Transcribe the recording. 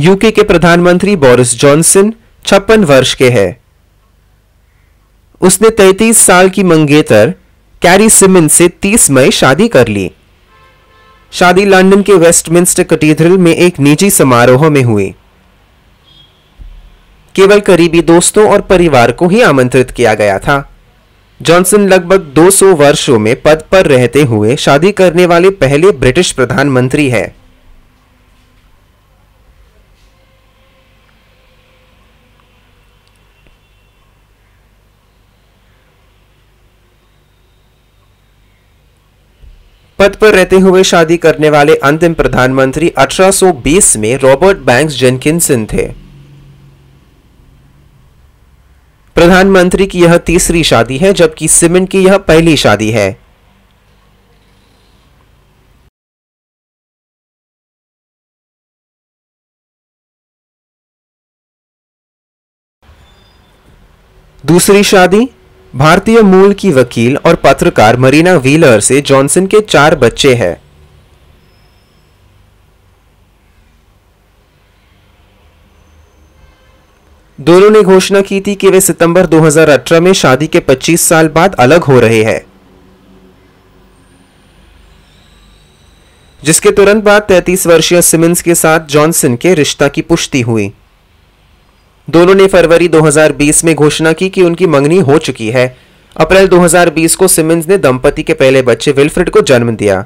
UK के प्रधानमंत्री Boris Johnson छप्पन वर्ष के हैं। उसने 33 साल की मंगेतर कैरी सिमिन से 30 मई शादी कर ली। शादी लंदन के वेस्टमिंस्टर कैथेड्रल में एक निजी समारोह में हुई। केवल करीबी दोस्तों और परिवार को ही आमंत्रित किया गया था। जॉनसन लगभग 200 वर्षों में पद पर रहते हुए शादी करने वाले पहले ब्रिटिश प्रधानमंत्री हैं। पद पर रहते हुए शादी करने वाले अंतिम प्रधानमंत्री 1820 में रॉबर्ट बैंक्स जेनकिंसन थे। प्रधानमंत्री की यह तीसरी शादी है, जबकि सिमन की यह पहली शादी है। दूसरी शादी भारतीय मूल की वकील और पत्रकार मरीना व्हीलर से जॉनसन के चार बच्चे हैं। दोनों ने घोषणा की थी कि वे सितंबर 2018 में शादी के 25 साल बाद अलग हो रहे हैं। जिसके तुरंत बाद 33 वर्षीय सिमंस के साथ जॉनसन के रिश्ता की पुष्टि हुई। दोनों ने फरवरी 2020 में घोषणा की कि उनकी मंगनी हो चुकी है। अप्रैल 2020 को सिमंस ने दंपति के पहले बच्चे विल्फ्रेड को जन्म दिया।